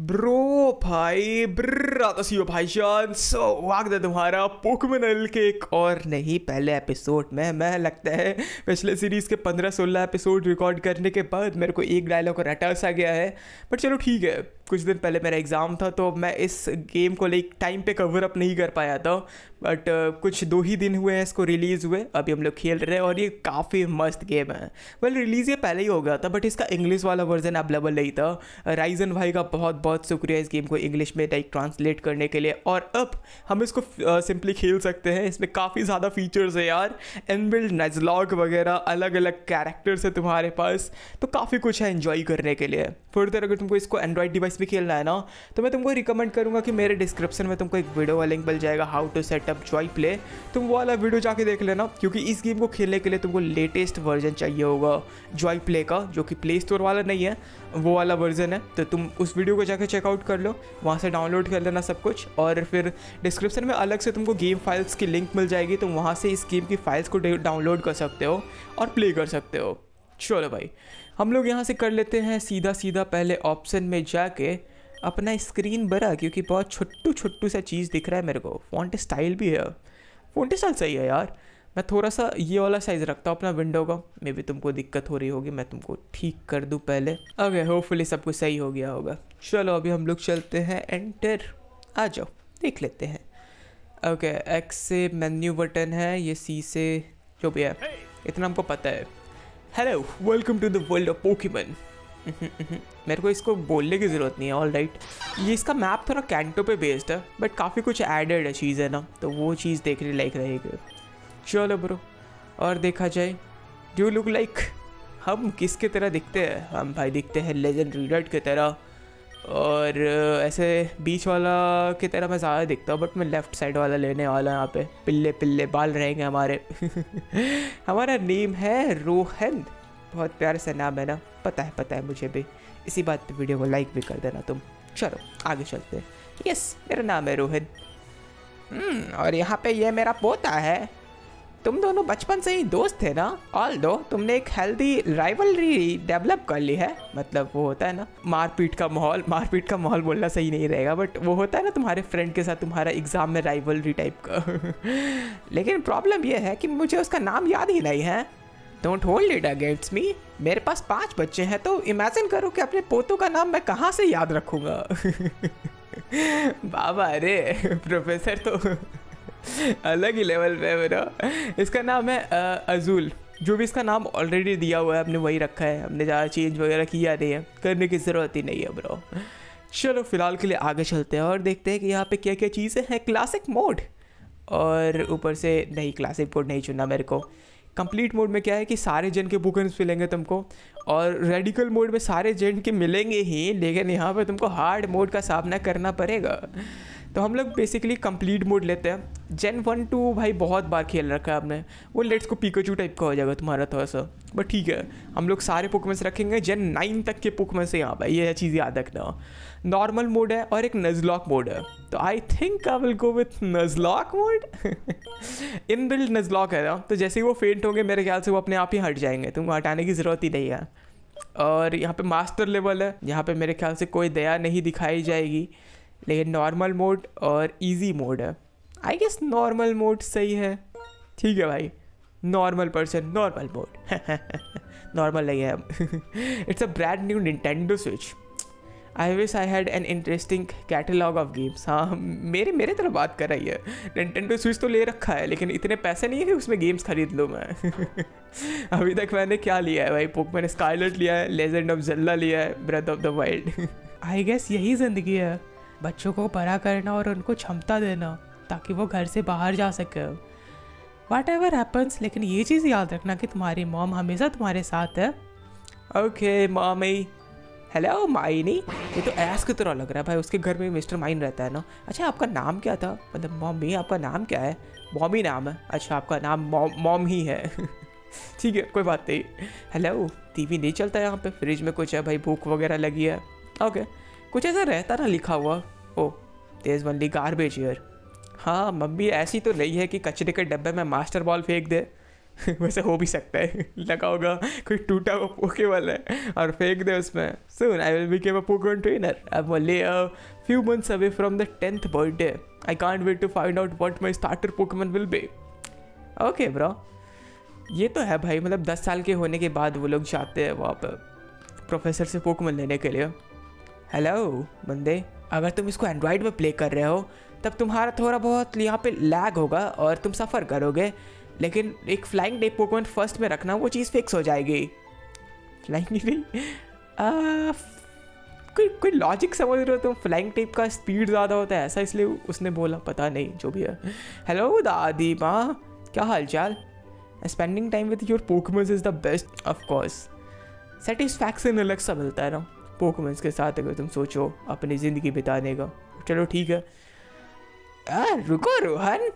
Bro, भाई bro भाई जान सो है तुम्हारा पोकमन एल के एक और नहीं, पहले एपिसोड में, मैं लगता है, पिछले सीरीज़ के पंद्रह सोलह एपिसोड रिकॉर्ड करने के बाद मेरे को एक डायलॉग रटा सा गया है। बट चलो ठीक है कुछ दिन पहले मेरा एग्ज़ाम था तो मैं इस गेम को लाइक टाइम पे कवर अप नहीं कर पाया था। बट uh, कुछ दो ही दिन हुए हैं इसको रिलीज़ हुए। अभी हम लोग खेल रहे हैं और ये काफ़ी मस्त गेम है। वेल रिलीज़ ये पहले ही हो गया था बट इसका इंग्लिश वाला वर्जन अवेलेबल नहीं था। राइजन भाई का बहुत बहुत शुक्रिया इस गेम को इंग्लिश में लाइक ट्रांसलेट करने के लिए। और अब हम इसको सिंपली uh, खेल सकते हैं। इसमें काफ़ी ज़्यादा फीचर्स है यार। इनबिल्ड नजलॉग वगैरह अलग अलग कैरेक्टर्स है तुम्हारे पास। तो काफ़ी कुछ है इन्जॉय करने के लिए। फर्दर अगर तुमको इसको एंड्रॉयड डिवाइस भी खेलना है ना तो मैं तुमको रिकमेंड करूँगा कि मेरे डिस्क्रिप्शन में तुमको एक वीडियो का लिंक मिल जाएगा how to set up joy play तुम वो वाला वीडियो जाके देख लेना, क्योंकि इस गेम को खेलने के लिए तुमको लेटेस्ट वर्जन चाहिए होगा जॉय प्ले का, जो कि प्ले स्टोर वाला नहीं है, वो वाला वर्जन है। तो तुम उस वीडियो को जाकर चेकआउट कर लो, वहाँ से डाउनलोड कर लेना सब कुछ, और फिर डिस्क्रिप्शन में अलग से तुमको गेम फाइल्स की लिंक मिल जाएगी, तुम वहाँ से इस गेम की फाइल्स को डाउनलोड कर सकते हो और प्ले कर सकते हो। चलो भाई। हम लोग यहाँ से कर लेते हैं सीधा सीधा पहले ऑप्शन में जाके अपना स्क्रीन बड़ा क्योंकि बहुत छोटू छोटू सा चीज़ दिख रहा है मेरे को। फॉन्ट स्टाइल भी है फॉन्ट स्टाइल सही है यार। मैं थोड़ा सा ये वाला साइज़ रखता हूँ अपना विंडो का। मे भी तुमको दिक्कत हो रही होगी मैं तुमको ठीक कर दूँ पहले। ओके होपफुली सब कुछ सही हो गया होगा। चलो अभी हम लोग चलते हैं एंटर आ जाओ देख लेते हैं। ओके एक्स से मेन्यू बटन है ये सी से जो भी है। इतना हमको पता है। Hello welcome to the world of Pokemon मेरे को इसको बोलने की ज़रूरत नहीं है ऑल राइट ये इसका मैप थोड़ा कैंटो पे बेस्ड है बट काफ़ी कुछ एडेड है चीज़ है ना तो वो चीज़ देखने लायक रहेगी चलो ब्रो और देखा जाए डू लुक लाइक हम किसके तरह दिखते हैं? हम भाई दिखते हैं लेजेंड रीडर की तरह। और ऐसे बीच वाला की तरह मैं ज़्यादा दिखता हूँ, बट मैं लेफ़्ट साइड वाला लेने वाला यहाँ पे। पिल्ले पिल्ले बाल रहेंगे हमारे। हमारा नेम है रोहन। बहुत प्यार से नाम है ना। पता है पता है मुझे भी। इसी बात पे वीडियो को लाइक भी कर देना तुम। चलो, आगे चलते यस मेरा नाम है रोहित हम्म और यहाँ पे ये मेरा पोता है। तुम दोनों बचपन से ही दोस्त थे ना? ऑल दो तुमने एक हेल्दी राइवलरी डेवलप कर ली है। मतलब वो होता है ना, मारपीट का माहौल, मारपीट का माहौल बोलना सही नहीं रहेगा बट वो होता है ना तुम्हारे फ्रेंड के साथ, तुम्हारा एग्ज़ाम में राइवलरी टाइप का। लेकिन प्रॉब्लम ये है कि मुझे उसका नाम याद ही नहीं है। Don't hold it against me मेरे पास पाँच बच्चे हैं तो इमेजिन करो कि अपने पोतों का नाम मैं कहाँ से याद रखूँगा? बाबा, अरे प्रोफेसर तो अलग ही लेवल पे मेरा। इसका नाम है अजूल। जो भी इसका नाम ऑलरेडी दिया हुआ है, हमने वही रखा है। हमने ज़्यादा चेंज वगैरह किया नहीं है। करने की ज़रूरत ही नहीं है ब्रो चलो, फ़िलहाल के लिए आगे चलते हैं और देखते हैं कि यहाँ पे क्या क्या चीज़ें हैं। क्लासिक मोड और ऊपर से, नहीं क्लासिक मोड नहीं चुना मेरे को। कंप्लीट मोड में क्या है कि सारे जन के बुकन्स मिलेंगे तुमको। और रेडिकल मोड में सारे जेंट के मिलेंगे ही, लेकिन यहाँ पर तुमको हार्ड मोड का सामना करना पड़ेगा। तो हम लोग बेसिकली कंप्लीट मोड लेते हैं। जेन वन टू भाई बहुत बार खेल रखा है आपने वो लेट्स को पिकोचू टाइप का हो जाएगा तुम्हारा थोड़ा सा बट ठीक है, हम लोग सारे पुकमेंस रखेंगे। जेन नाइन तक के पुकमेंस यहाँ पर ये चीज़ याद रखना। नॉर्मल मोड है और एक नजलॉक मोड है। तो I think I will go with Nuzlocke mode in build Nuzlocke है ना? तो जैसे ही वो फेंट होंगे, मेरे ख्याल से वो अपने आप ही हट जाएँगे। तुमको हटाने की ज़रूरत ही नहीं है। और यहाँ पे मास्टर लेवल है। यहाँ पे मेरे ख्याल से कोई दया नहीं दिखाई जाएगी। लेकिन नॉर्मल मोड और इजी मोड है। आई गेस नॉर्मल मोड सही है। ठीक है भाई। Normal person normal mode normal नहीं है। It's a brand new Nintendo Switch I wish I had an interesting catalogue of games हाँ मेरे मेरे तरफ़ बात कर रही है। निंटेंडो स्विच तो ले रखा है, लेकिन इतने पैसे नहीं है कि उसमें गेम्स खरीद लूँ मैं। अभी तक मैंने क्या लिया है भाई? पुक मैंने स्काइलट लिया है लेजेंड ऑफ़ जल्ला लिया है breath of the wild I guess यही ज़िंदगी है। बच्चों को बड़ा करना और उनको क्षमता देना, ताकि वो घर से बाहर जा सके। वाट एवर हैपन्स लेकिन ये चीज़ याद रखना कि तुम्हारी मॉम हमेशा तुम्हारे साथ है। ओके मॉमी हेलो माइनी ये तो ऐस की तरह लग रहा है भाई, उसके घर में मिस्टर माइन रहता है ना। अच्छा आपका नाम क्या था? मतलब मॉमी आपका नाम क्या है? मॉमी नाम है। अच्छा आपका नाम मॉम ही है। ठीक है, कोई बात नहीं। हेलो टीवी नहीं चलता यहाँ पे फ्रिज में कुछ है भाई, भूख वगैरह लगी है। ओके कुछ ऐसा रहता ना लिखा हुआ। ओ तेज वनली गार्बेज ईयर हाँ मम्मी, ऐसी तो नहीं है कि कचरे के डब्बे में मास्टर बॉल फेंक दे। वैसे हो भी सकता है। लगा होगा, कोई टूटा हुआ पोकेबल है और फेंक दे उसमें। सुन I will became a Pokemon trainer I only a few months away from the tenth birthday I can't wait to find out what my starter Pokemon will be okay bro ये तो है भाई मतलब दस साल के होने के बाद वो लोग जाते हैं वहाँ पर प्रोफेसर से पोकेमॉन लेने के लिए। हेलो बंदे। अगर तुम इसको एंड्रॉयड में प्ले कर रहे हो, तब तुम्हारा थोड़ा बहुत यहाँ पे लैग होगा और तुम सफ़र करोगे। लेकिन एक फ्लाइंग टेप पोकेमॉन फ़र्स्ट में रखना वो चीज़ फिक्स हो जाएगी। फ्लाइंग नहीं कोई कोई लॉजिक समझ रहे हो तुम? फ्लाइंग टेप का स्पीड ज़्यादा होता है ऐसा इसलिए उसने बोला पता नहीं जो भी है। हेलो दादी माँ क्या हाल चाल spending time with your Pokemons is the best of course satisfaction अलग सा मिलता है ना पोकमेंस के साथ अगर तुम सोचो अपनी ज़िंदगी बिताने का। चलो ठीक है। आ, रुको रोहन।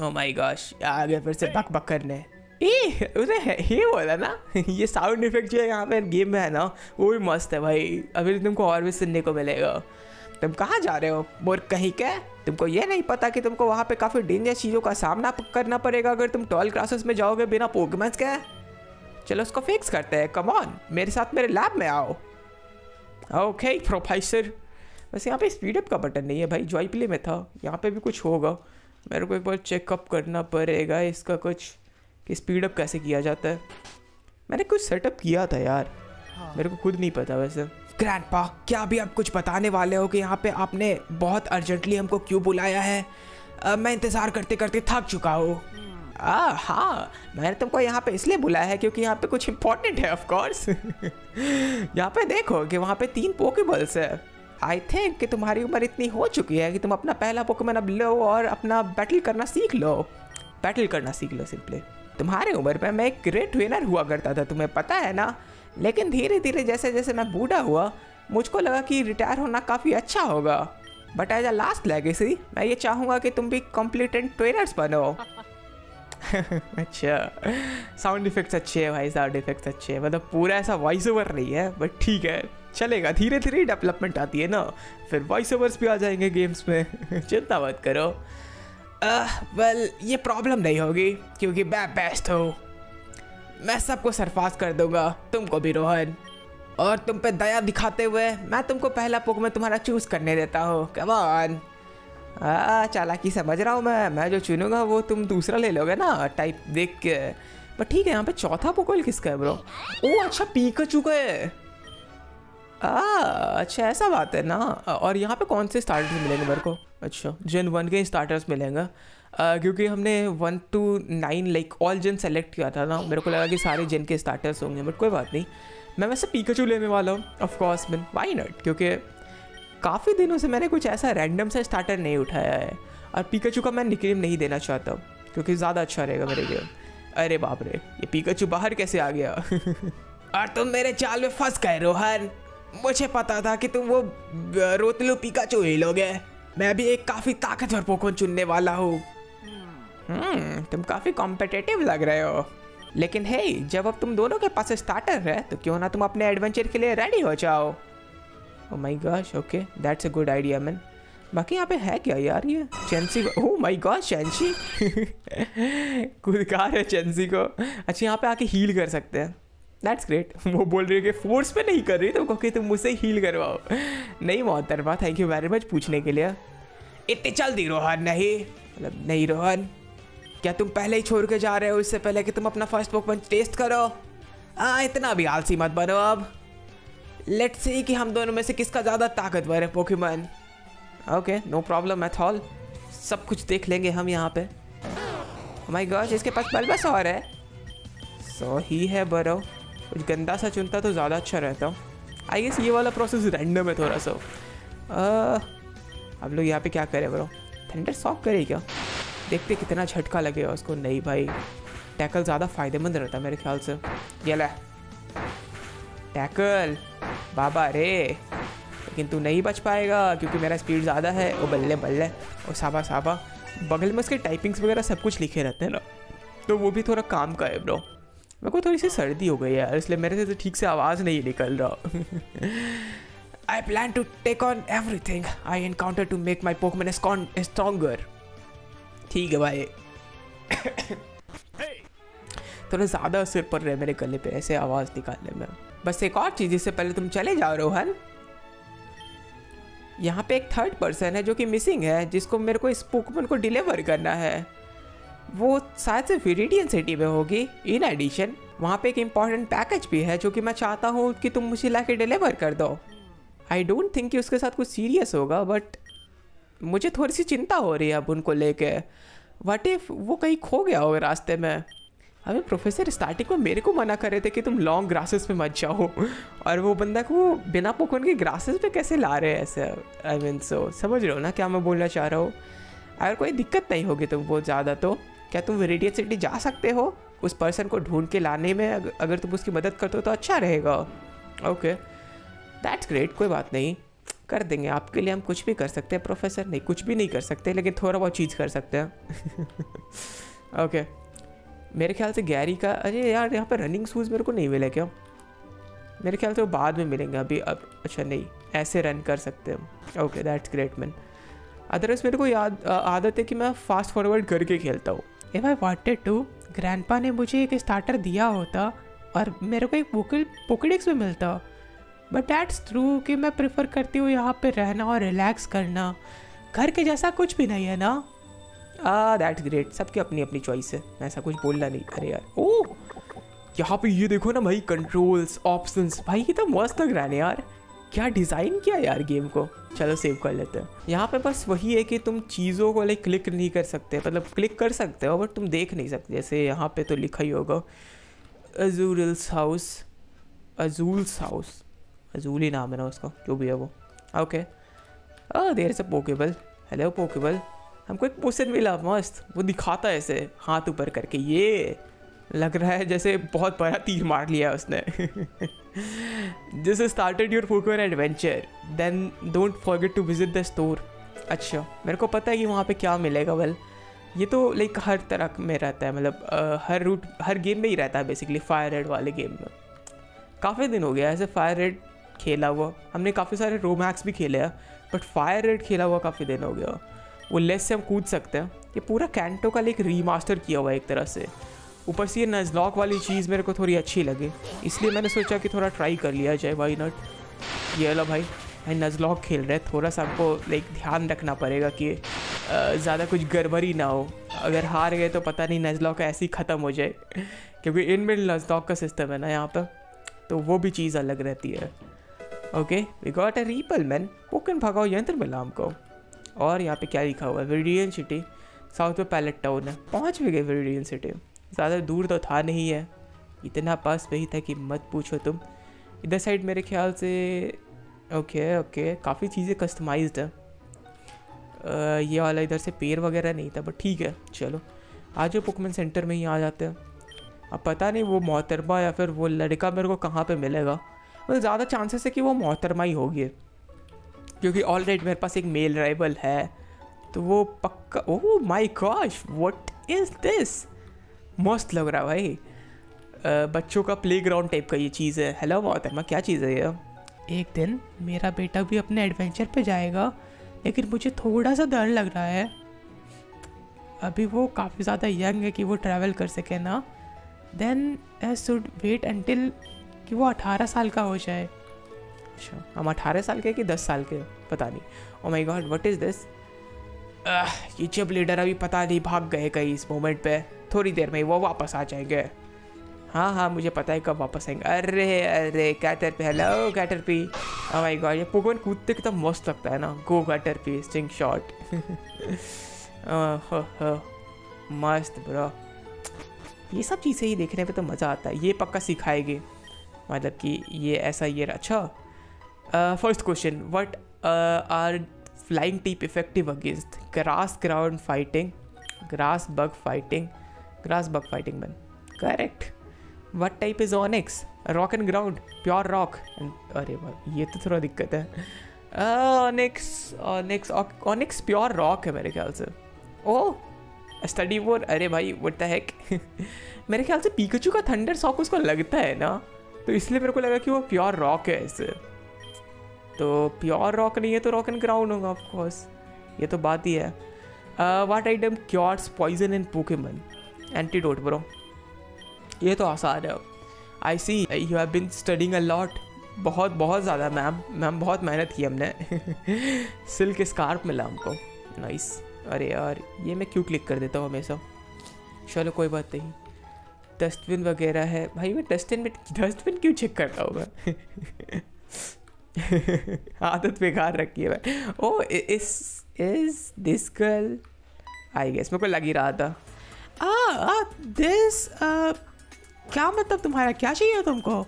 ओ माय गॉश आ आगे फिर से बक बक करने। ए उसे ये बोला ना? ये साउंड इफ़ेक्ट जो है यहाँ पे गेम में है ना, वो भी मस्त है भाई। अभी तुमको और भी सुनने को मिलेगा। तुम कहाँ जा रहे हो? बोर कहीं क्या तुमको ये नहीं पता कि तुमको वहाँ पे काफ़ी डेंजर चीज़ों का सामना करना पड़ेगा अगर तुम ट्वेल्व क्लासेस में जाओगे बिना पोकेमन्स के। चलो उसको फिक्स करते हैं। कम ऑन मेरे साथ मेरे लैब में आओ। ओके प्रोफेसर बस यहाँ पे स्पीड अप का बटन नहीं है भाई जॉय प्ले में था। यहाँ पे भी कुछ होगा। मेरे को एक बार चेकअप करना पड़ेगा इसका कुछ कि स्पीड अप कैसे किया जाता है? मैंने कुछ सेटअप किया था यार। हाँ। मेरे को खुद नहीं पता वैसे। ग्रैंडपा क्या अभी आप कुछ बताने वाले हो कि यहाँ पे आपने बहुत अर्जेंटली हमको क्यों बुलाया है? आ, मैं इंतज़ार करते करते थक चुका हूँ। आ हाँ मैंने तुमको यहाँ पे इसलिए बुलाया है क्योंकि यहाँ पे कुछ इंपॉर्टेंट है ऑफ़ कोर्स यहाँ पे देखो कि वहाँ पे तीन पोकेबल्स है। आई थिंक कि तुम्हारी उम्र इतनी हो चुकी है कि तुम अपना पहला पोकेमन अब लो और अपना बैटल करना सीख लो। बैटल करना सीख लो सिंपली तुम्हारे उम्र में मैं एक ग्रेट ट्रेनर हुआ करता था, तुम्हें पता है ना? लेकिन धीरे धीरे जैसे जैसे मैं बूढ़ा हुआ, मुझको लगा कि रिटायर होना काफ़ी अच्छा होगा। But as a last legacy मैं ये चाहूँगा कि तुम भी कॉम्प्लीटेंट ट्रेनर्स बनो। अच्छा। साउंड इफेक्ट्स अच्छे हैं भाई साउंड इफेक्ट्स अच्छे हैं। मतलब पूरा ऐसा वॉइस ओवर नहीं है बट ठीक है। चलेगा धीरे धीरे डेवलपमेंट आती है ना। फिर वॉइस ओवर्स भी आ जाएँगे गेम्स में। चिंता मत करो। वेल ये प्रॉब्लम नहीं होगी, क्योंकि मैं बेस्ट हूँ। मैं सबको सरफास कर दूँगा, तुमको भी, रोहन। और तुम पे दया दिखाते हुए मैं तुमको पहला पोक में तुम्हारा चूज़ करने देता हूँ। कमान हाँ चालाकी समझ रहा हूँ मैं। मैं जो चुनूँगा, वो तुम दूसरा ले लोगे ना टाइप देख के। बट ठीक है, यहाँ पे चौथा पोकोल किसका है ब्रो ओ अच्छा पीका चुका है। अच्छा ऐसा बात है ना। और यहाँ पे कौन से स्टार्टर्स मिलेंगे मेरे को? अच्छा जेन वन के स्टार्टर्स मिलेंगे। क्योंकि हमने one two nine like all gen select किया था ना, मेरे को लगा कि सारे जेन के स्टार्टर्स होंगे बट कोई बात नहीं। मैं वैसे पीकाचू लेने वाला हूँ ऑफकोर्स मैन वाई नॉट क्योंकि काफ़ी दिनों से मैंने कुछ ऐसा रैंडम सा स्टार्टर नहीं उठाया है, और पीकाचू का मैं निकनेम नहीं देना चाहता क्योंकि ज़्यादा अच्छा रहेगा मेरे लिए। अरे बाप रे, ये पीकाचू बाहर कैसे आ गया? और तुम मेरे चाल में फंस गए, रोहन। मुझे पता था कि तुम वो रोतलू पीकाचू ही लोगे मैं भी एक काफ़ी ताकतवर पोकोन चुनने वाला हूँ। हम्म तुम काफ़ी कॉम्पिटेटिव लग रहे हो। लेकिन हे जब अब तुम दोनों के पास स्टार्टर है तो क्यों ना तुम अपने एडवेंचर के लिए रेडी हो जाओ? ओ my gosh okay that's a good idea man बाकी यहाँ पे है क्या यार ये? Chansey oh my god Chansey car है चेंसी को। अच्छा यहाँ पे आके हील कर सकते हैं। दैट्स ग्रेट वो बोल रही है कि फोर्स पे नहीं कर रही तो क्योंकि तुम मुझसे हील करवाओ। नहीं मोहतरमा थैंक यू वेरी मच पूछने के लिए। इतनी जल्दी रोहन, नहीं? मतलब नहीं रोहन, क्या तुम पहले ही छोड़ के जा रहे हो इससे पहले कि तुम अपना फ़र्स्ट पोकमन टेस्ट करो? हाँ इतना भी आलसी मत बनो अब। लेट्स सी कि हम दोनों में से किसका ज़्यादा ताकतवर है Pokemon okay no problem at all सब कुछ देख लेंगे हम यहाँ पे। माय oh गॉड इसके पास बल्बस और है। सो ही है बरो। कुछ गंदा सा चुनता तो ज़्यादा अच्छा रहता आई गेस ये वाला प्रोसेस रैंडम है थोड़ा सा। अब लोग यहाँ पे क्या करें ब्रो थंडर सॉक करे क्या? देखते कितना झटका लगेगा उसको। नहीं भाई टैकल ज़्यादा फ़ायदेमंद रहता मेरे ख्याल से। ये ला। टैकल बाबा रे। लेकिन तू नहीं बच पाएगा क्योंकि मेरा स्पीड ज़्यादा है। वो बल्ले बल्ले। और साबा साबा। बगल में उसके टाइपिंग्स वगैरह सब कुछ लिखे रहते हैं ना। तो वो भी थोड़ा काम का है ब्रो मेरे को थोड़ी सी सर्दी हो गई है, इसलिए मेरे से तो ठीक से आवाज़ नहीं निकल रहा। I plan to take on everything I encounter to make my Pokemon stronger ठीक है भाई। थोड़ा ज़्यादा असर पड़ रहा है मेरे गले पे, ऐसे आवाज़ निकालने में। बस एक और चीज़, इससे पहले तुम चले जाओ, रोहन। यहाँ पे एक थर्ड पर्सन है जो कि मिसिंग है, जिसको मेरे को इस पोकेमोन को डिलीवर करना है। वो शायद से विरिडियन सिटी में होगी। इन एडिशन वहाँ पे एक इंपॉर्टेंट पैकेज भी है जो कि मैं चाहता हूँ कि तुम मुझे ला के डिलीवर कर दो। आई डोंट थिंक कि उसके साथ कुछ सीरियस होगा बट मुझे थोड़ी सी चिंता हो रही है अब उनको लेके। वट इफ़ वो कहीं खो गया होगा रास्ते में? अभी प्रोफेसर स्टार्टिंग में मेरे को मना कर रहे थे कि तुम लॉन्ग ग्रासेस पे मत जाओ। और वो बंदा को बिना पोकन के ग्रासेस पे कैसे ला रहे हैं ऐसे? आई मीन सो समझ रहे हो ना क्या मैं बोलना चाह रहा हूँ? अगर कोई दिक्कत नहीं होगी तुम बहुत ज़्यादा तो? क्या तुम रेडियन सिटी जा सकते हो? उस पर्सन को ढूंढ के लाने में अगर तुम उसकी मदद करते हो तो अच्छा रहेगा। ओके दैट्स ग्रेट कोई बात नहीं। कर देंगे, आपके लिए हम कुछ भी कर सकते हैं प्रोफेसर नहीं, कुछ भी नहीं कर सकते, लेकिन थोड़ा बहुत चीज़ कर सकते हैं। Okay okay. मेरे ख्याल से गैरी का, अरे यार, यहाँ पर रनिंग शूज़ मेरे को नहीं मिले क्या? मेरे ख्याल से वो बाद में मिलेंगे अभी, अब। अच्छा नहीं, ऐसे रन कर सकते हैं। Okay that's great man otherwise मेरे को याद आदत है कि मैं फास्ट फॉरवर्ड करके खेलता हूँ। If I wanted to grandpa ने मुझे एक स्टार्टर दिया होता और मेरे को एक पोकल, पोकेडिक्स में मिलता। बट डैट्स ट्रू कि मैं प्रेफर करती हूँ यहाँ पे रहना और रिलैक्स करना। घर के जैसा कुछ भी नहीं है ना? आ दैट्स ग्रेट सबकी अपनी अपनी चॉइस है। मैं ऐसा कुछ बोलना नहीं। अरे यार। ओ यहाँ पे ये देखो ना भाई कंट्रोल्स ऑप्शंस भाई ये तो मस्त लग रहा है यार। क्या डिज़ाइन किया यार गेम को? चलो सेव कर लेते हैं। यहाँ पे बस वही है कि तुम चीज़ों को लाइक क्लिक नहीं कर सकते। मतलब क्लिक कर सकते हो बट तुम देख नहीं सकते। जैसे यहाँ पे तो लिखा ही होगा अजूरल्स हाउस अजूल्स हाउस अजूल ही नाम है ना उसका, जो भी है वो। ओके देर से पोकेबल हेलो पोकेबल हमको एक पोस्टर मिला, मस्त। वो दिखाता है ऐसे हाथ ऊपर करके। ये! लग रहा है जैसे बहुत बड़ा तीर मार लिया उसने। This started your Pokemon adventure then don't forget to visit the store अच्छा मेरे को पता है कि वहाँ पे क्या मिलेगा वेल ये तो लाइक हर तरह में रहता है मतलब हर रूट हर गेम में ही रहता है बेसिकली फायर रेड वाले गेम में। काफ़ी दिन हो गया ऐसे फायर रेड खेला हुआ। हमने काफ़ी सारे रोमैक्स भी खेले हैं बट फायर रेड खेला हुआ काफ़ी दिन हो गया। वो लेस से हम कूद सकते हैं। ये पूरा कैंटो का लाइक रीमास्टर किया हुआ है एक तरह से। ऊपर से ये नजलॉक वाली चीज़ मेरे को थोड़ी अच्छी लगी। इसलिए मैंने सोचा कि थोड़ा ट्राई कर लिया जाए वाई नॉट ये लो भाई भाई नजलॉक खेल रहे हैं, थोड़ा सा आपको लाइक ध्यान रखना पड़ेगा कि ज़्यादा कुछ गड़बड़ी ना हो। अगर हार गए तो पता नहीं नजलॉक ऐसे ही ख़त्म हो जाए, क्योंकि इन बिल्ड नजलॉक का सिस्टम है ना यहाँ पर तो वो भी चीज़ अलग रहती है। Okay we got a repel man पोकन भगाओ यंत्र मिला हमको और यहाँ पे क्या लिखा हुआ है? विरिडियन सिटी साउथ में पैलेट टाउन है। पहुँच भी गए विरिडियन सिटी ज़्यादा दूर तो था नहीं है। इतना पास में ही था कि मत पूछो तुम। इधर साइड मेरे ख्याल से, ओके ओके, काफ़ी चीज़ें कस्टमाइज्ड है। ये वाला इधर से पेड़ वगैरह नहीं था बट ठीक है, चलो। आज पुकमन सेंटर में ही आ जाते हैं। अब पता नहीं वो मोहतरमा या फिर वो लड़का मेरे को कहाँ पे मिलेगा। मतलब ज़्यादा चांसेस है कि वो मोहतरमा ही होगी। क्योंकि ऑलरेडी मेरे पास एक मेल राइवल है। तो वो पक्का ओह my gosh what is this मस्त लग रहा है भाई बच्चों का प्ले ग्राउंड टाइप का ये चीज़ है। हेलो मोहतरमा क्या चीज़ है ये? एक दिन मेरा बेटा भी अपने एडवेंचर पे जाएगा लेकिन मुझे थोड़ा सा डर लग रहा है। अभी वो काफ़ी ज़्यादा यंग है कि वो ट्रैवल कर सके ना। Then I should wait until कि वो अठारह साल का हो जाए। अच्छा हम अठारह साल के कि दस साल के पता नहीं। ओ my god what is this ये जब लीडर अभी पता नहीं भाग गए कहीं इस मोमेंट पे, थोड़ी देर में वो वापस आ जाएँगे। हाँ हाँ मुझे पता है कब वापस आएँगे। अरे अरे Caterpie hello Caterpie oh god ये पोगन कूदते कितना मस्त लगता है ना। Go Caterpie string shot मस्त ब्रो ये सब चीज़ें ही देखने पे तो मज़ा आता है। ये पक्का सिखाएगी। मतलब कि ये ऐसा ये अच्छा first question what are flying type effective against grass ground fighting grass bug fighting grass bug fighting man correct what type is Onix rock and ground pure rock अरे भाई ये तो थोड़ा दिक्कत है। Onix Onix Onix pure rock है मेरे ख्याल से। ओ स्टडी वोर अरे भाई वट द हैक मेरे ख्याल से पीकचू का थंडर सॉक उसको लगता है ना? तो इसलिए मेरे को लगा कि वो प्योर रॉक है ऐसे। तो प्योर रॉक नहीं है तो रॉक एंड ग्राउंड होगा ऑफकोर्स ये तो बात ही है. What item cures poison in Pokemon antidote bro ये तो आसान है. I see you have been studying a lot बहुत बहुत ज़्यादा मैम मैम बहुत मेहनत की हमने. सिल्क स्कार्प मिला हमको. नाइस अरे यार, ये मैं क्यों क्लिक कर देता हूँ हमेशा? चलो, कोई बात नहीं. डस्टबिन वगैरह है. भाई, मैं डस्टबिन में डस्टबिन क्यों चेक करता हूँ मैं? आदत बेकार रखी है भाई। ओ is is this girl I guess मेरे को लग ही रहा था। आ आ दिस आ, क्या मतलब तुम्हारा क्या चाहिए तुमको?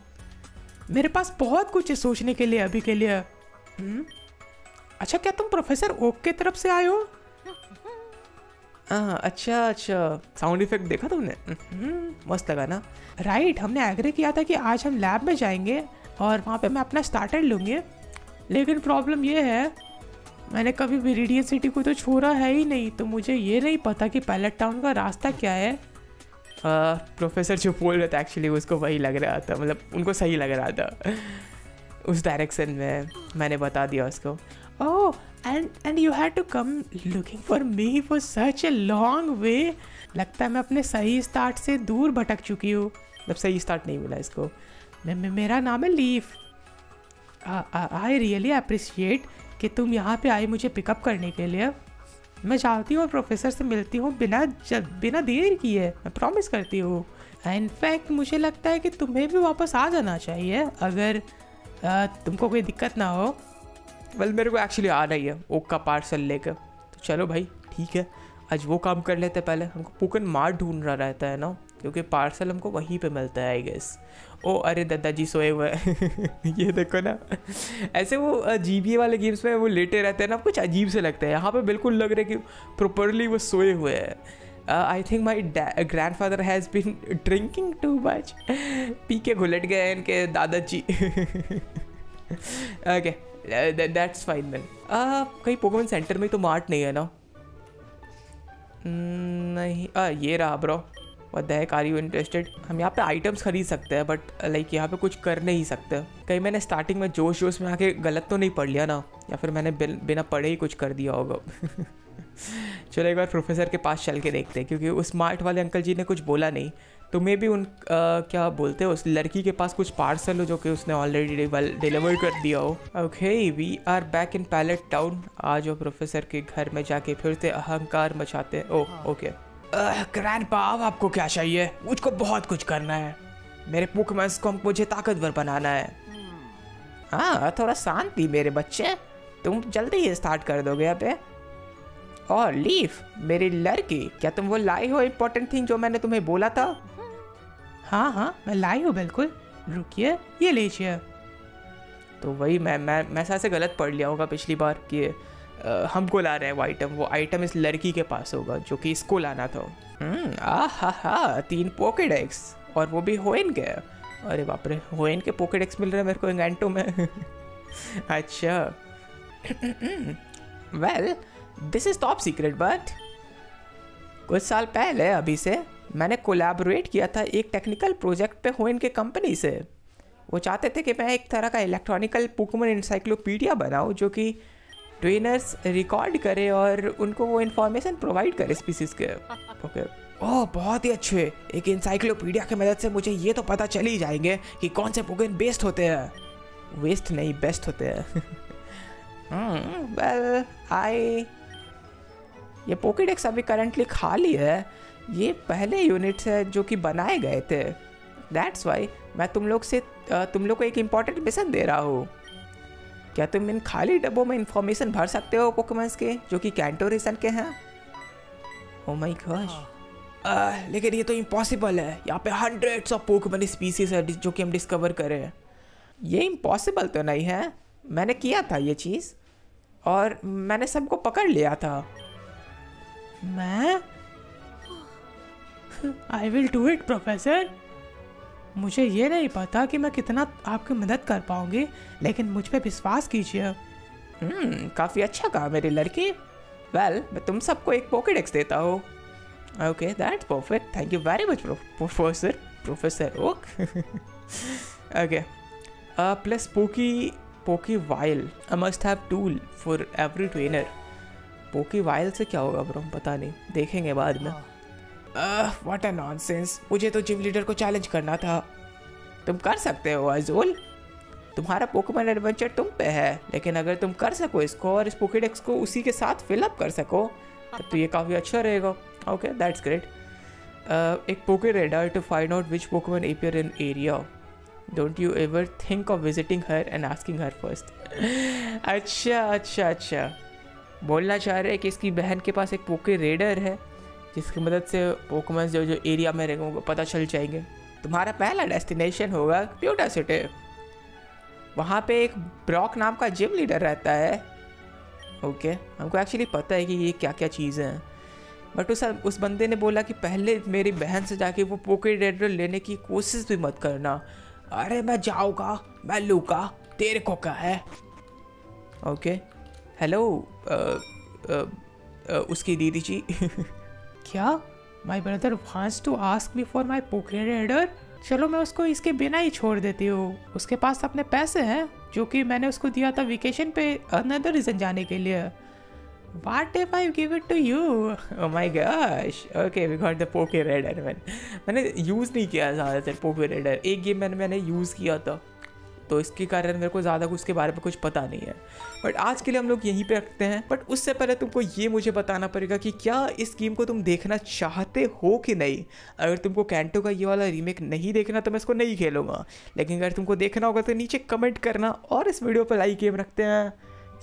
मेरे पास बहुत कुछ है सोचने के लिए अभी के लिए। हुँ? अच्छा क्या तुम प्रोफेसर ओक के तरफ़ से आए हो? हाँ अच्छा अच्छा। साउंड इफ़ेक्ट देखा तुमने? हम्म, मस्त लगा ना। राइट हमने एग्री किया था कि आज हम लैब में जाएँगे। और वहाँ पे मैं अपना स्टार्टर लूँगी। लेकिन प्रॉब्लम ये है, मैंने कभी विरीडियन सिटी को तो छोड़ा है ही नहीं तो मुझे ये नहीं पता कि पैलेट टाउन का रास्ता क्या है। प्रोफेसर जो बोल रहे थे एक्चुअली उसको वही लग रहा था मतलब उनको सही लग रहा था। उस डायरेक्शन में मैंने बता दिया उसको। ओह and and you had to come looking for me for such a long way लगता है मैं अपने सही स्टार्ट से दूर भटक चुकी हूँ। मतलब सही स्टार्ट नहीं मिला इसको। मेरा नाम है लीफ। आई रियली अप्रिशिएट कि तुम यहाँ पे आई मुझे पिकअप करने के लिए। मैं जाती हूँ प्रोफेसर से मिलती हूँ बिना जब बिना देर किए। मैं प्रॉमिस करती हूँ। इनफैक्ट मुझे लगता है कि तुम्हें भी वापस आ जाना चाहिए। अगर आ, तुमको कोई दिक्कत ना हो। वेल मेरे को एक्चुअली आ रही है ओक का पार्सल लेकर तो चलो भाई ठीक है। आज वो काम कर लेते पहले। हमको पुकन मार ढूंढ रहा रहता है ना। क्योंकि पार्सल हमको वहीं पे मिलता है आई गेस ओ अरे दादाजी सोए हुए ये देखो ना। ऐसे वो जी वाले गेम्स में वो लेटे रहते हैं ना कुछ अजीब से लगता है। यहाँ पे बिल्कुल लग रहा है कि प्रॉपरली वो सोए हुए हैं। I think my grandfather has been drinking too much P के घुलट गए इनके दादाजी। ओके दैट्स फाइन मैन कहीं पोकेमोन सेंटर में तो मार्ट नहीं है ना? Hmm, नहीं। आ, ये रहा bro what that are you interested हम यहाँ पे आइटम्स खरीद सकते हैं बट लाइक यहाँ पे कुछ कर नहीं सकते। कहीं मैंने स्टार्टिंग में जोश जोश में आके गलत तो नहीं पढ़ लिया ना? या फिर मैंने बिना पढ़े ही कुछ कर दिया होगा? चलो एक बार प्रोफेसर के पास चल के देखते हैं क्योंकि उस स्मार्ट वाले अंकल जी ने कुछ बोला नहीं। तो मे भी उन आ, क्या बोलते हैं उस लड़की के पास कुछ पार्सल हो जो कि उसने ऑलरेडी डिलीवर कर दिया हो। Okay we are back in Pallet Town आज वो प्रोफेसर के घर में जाके फिर से अहंकार मचाते ओह ओके ग्रैंड पाव आपको क्या चाहिए? मुझको बहुत कुछ करना है। मेरे पुकमैंस को मुझे ताकतवर बनाना है। हाँ थोड़ा शांति मेरे बच्चे। तुम जल्दी ही स्टार्ट कर दोगे पे। और लीफ मेरी लड़की, क्या तुम वो लाई हो इम्पोर्टेंट थिंग जो मैंने तुम्हें बोला था? हाँ हाँ मैं लाई हूँ, बिल्कुल। रुकिए, ये लीजिए। तो वही मैं मैं मैं से गलत पढ़ लिया होगा पिछली बार कि हमको ला रहे हैं वो आइटम वो आइटम इस लड़की के पास होगा, जो कि इसको लाना था। आ हा हा तीन पॉकेट और वो भी होइन के। अरे बाप रे होइन के पॉकेट मिल रहे हैं मेरे को इंगेंटो में। अच्छा। Well this is top secret but कुछ साल पहले अभी से मैंने कोलैबोरेट किया था एक टेक्निकल प्रोजेक्ट पे होइन के कंपनी से। वो चाहते थे कि मैं एक तरह का इलेक्ट्रॉनिकल पोकेमोन इंसाइक्लोपीडिया बनाऊँ, जो कि ट्रेनर्स रिकॉर्ड करे और उनको वो इन्फॉर्मेशन प्रोवाइड करे स्पीसीज के। ओके ओह, बहुत ही अच्छे। एक इंसाइक्लोपीडिया की मदद से मुझे ये तो पता चल ही जाएँगे कि कौन से पोकेन बेस्ट होते हैं। वेस्ट नहीं बेस्ट होते हैं। वेल आई ये पोकेडेक्स अभी करंटली खाली है। ये पहले यूनिट्स है जो कि बनाए गए थे। दैट्स वाई मैं तुम लोग से तुम लोग को एक इंपॉर्टेंट मिशन दे रहा हूँ। क्या तुम इन खाली डब्बों में इंफॉर्मेशन भर सकते हो पोकेमोन्स के जो कि कैंटोरिसन के हैं? ओ माय गॉश लेकिन ये तो इम्पॉसिबल है। यहाँ पे हंड्रेड्स ऑफ़ पोकेमोन स्पीसीज है जो कि हम डिस्कवर करें ये इम्पॉसिबल तो नहीं है। मैंने किया था ये चीज़ और मैंने सबको पकड़ लिया था। मैं? I will do it professor मुझे ये नहीं पता कि मैं कितना आपकी मदद कर पाऊँगी लेकिन मुझ पर विश्वास कीजिए। hmm, काफ़ी अच्छा कहा मेरी लड़की। वेल well, मैं तुम सबको एक पॉकेट एक्स देता हूँ। Okay that's perfect thank you very much professor professor Oak okay plus poke poke while I must have tool for every trainer poke while से क्या होगा ब्रो पता नहीं। देखेंगे बाद में। व्हाट अ नॉनसेंस मुझे तो जिम लीडर को चैलेंज करना था। तुम कर सकते हो अजोल तुम्हारा पोकेमोन एडवेंचर तुम पे है, लेकिन अगर तुम कर सको इसको और इस पोकेडेक्स को उसी के साथ फिलअप कर सको तब तो ये काफ़ी अच्छा रहेगा। ओके दैट्स ग्रेट एक poke radar to find out which Pokemon appear in area don't you ever think of visiting her and asking her first अच्छा अच्छा अच्छा. बोलना चाह रहे हैं कि इसकी बहन के पास एक पोके रेडर है। जिसकी मदद से पोकेमोन जो जो एरिया में रहेंगे उनको पता चल जाएँगे। तुम्हारा पहला डेस्टिनेशन होगा प्यूटा सिटी वहाँ पे एक ब्रॉक नाम का जिम लीडर रहता है। ओके हमको एक्चुअली पता है कि ये क्या क्या चीज़ें हैं। बट उस उस बंदे ने बोला कि पहले मेरी बहन से जाके वो पोके रेडर लेने की कोशिश भी मत करना। अरे मैं जाऊँगा, मैं लूँगा, तेरे को क्या है? ओके हेलो उसकी दीदी जी। क्या my brother wants to ask me for my poke radar चलो मैं उसको इसके बिना ही छोड़ देती हूँ उसके पास अपने पैसे हैं जो कि मैंने उसको दिया था वेकेशन पे अनदर रीज़न जाने के लिए if I give it to you? Oh my gosh. Okay, we got the Poke Raider man. मैंने यूज़ नहीं किया ज़्यादातर पोके रेडर एक गेम मैंने मैंने यूज़ किया था तो इसके कारण मेरे को ज़्यादा कुछ के बारे में कुछ पता नहीं है। बट आज के लिए हम लोग यहीं पे रखते हैं। बट उससे पहले तुमको ये मुझे बताना पड़ेगा कि क्या इस गेम को तुम देखना चाहते हो कि नहीं? अगर तुमको कैंटो का ये वाला रीमेक नहीं देखना तो मैं इसको नहीं खेलूँगा। लेकिन अगर तुमको देखना होगा तो नीचे कमेंट करना और इस वीडियो पर लाइक गेम रखते हैं।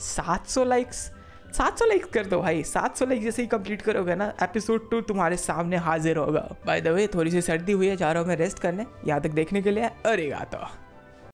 सात सौ लाइक्स सात सौ लाइक कर दो भाई। सात सौ लाइक जैसे ही कंप्लीट करोगे ना एपिसोड टू तुम्हारे सामने हाजिर होगा। बाय द वे थोड़ी सी सर्दी हुई है, जा रहा हूँ मैं रेस्ट करने। यहाँ तक देखने के लिए अरे तो